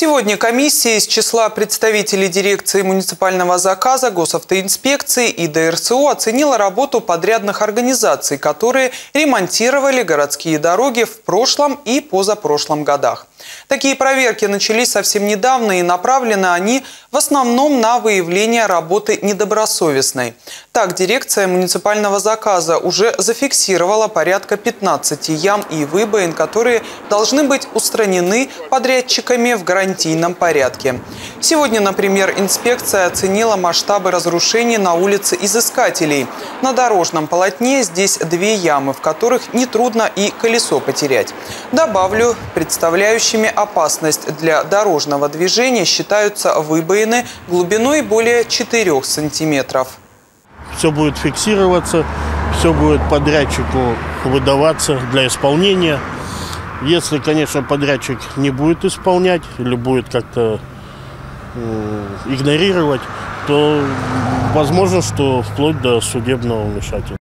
Сегодня комиссия из числа представителей дирекции муниципального заказа, госавтоинспекции и ДРСО оценила работу подрядных организаций, которые ремонтировали городские дороги в прошлом и позапрошлом годах. Такие проверки начались совсем недавно и направлены они в основном на выявление работы недобросовестной. Так, дирекция муниципального заказа уже зафиксировала порядка 15 ям и выбоин, которые должны быть устранены подрядчиками в гарантийном порядке. Сегодня, например, инспекция оценила масштабы разрушений на улице Изыскателей. На дорожном полотне здесь две ямы, в которых нетрудно и колесо потерять. Добавлю, представляющими опасность для дорожного движения считаются выбоины глубиной более 4 сантиметров. Все будет фиксироваться, все будет подрядчику выдаваться для исполнения. Если, конечно, подрядчик не будет исполнять или будет как-то игнорировать, то возможно, что вплоть до судебного вмешательства.